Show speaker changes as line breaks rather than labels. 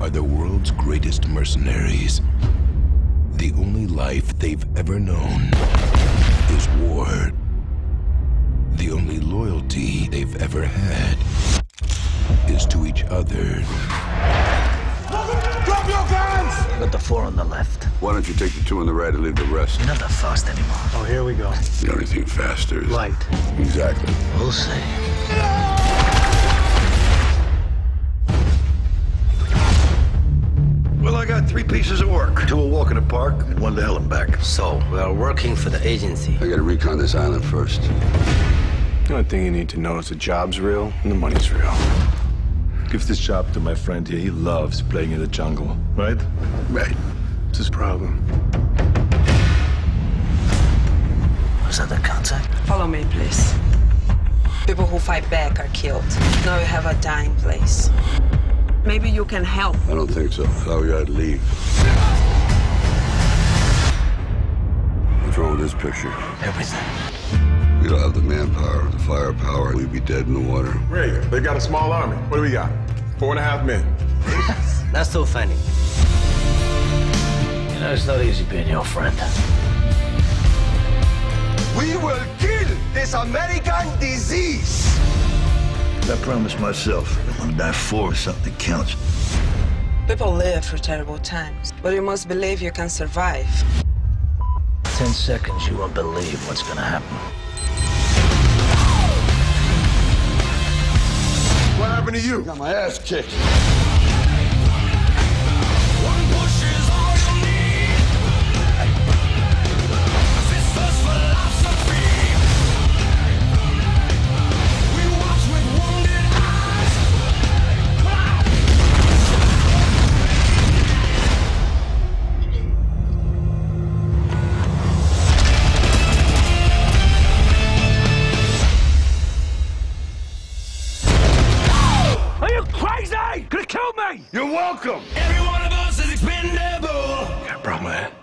are the world's greatest mercenaries. The only life they've ever known is war. The only loyalty they've ever had is to each other.
Drop your guns!
Got the four on the left.
Why don't you take the two on the right and leave the rest?
You're not that fast anymore.
Oh, here we go.
The only thing faster is
Light.
Exactly.
We'll see.
Pieces of work. Two a walk in the park and one to hell and back.
So, we are working for the agency.
I gotta recon this island first.
The only thing you need to know is the job's real and the money's real.
Give this job to my friend here. He loves playing in the jungle, right?
Right.
What's his problem?
Was that the contact?
Follow me, please. People who fight back are killed. Now you have a dying place. Maybe you can help.
I don't think so. Thought we gotta leave. What's wrong with this picture?
Everything.
We don't have the manpower, the firepower. We'd be dead in the water.
Ray, they got a small army. What do we got? Four and a half men.
That's so funny. You know, it's not easy being your friend.
We will kill this American disease!
I promised myself I'm gonna die for something that counts.
People live through terrible times, but you must believe you can survive.
Ten seconds, you won't believe what's gonna happen.
What happened to you?
Got my ass kicked.
You're welcome.
Every one of us is expendable. Got a problem with that?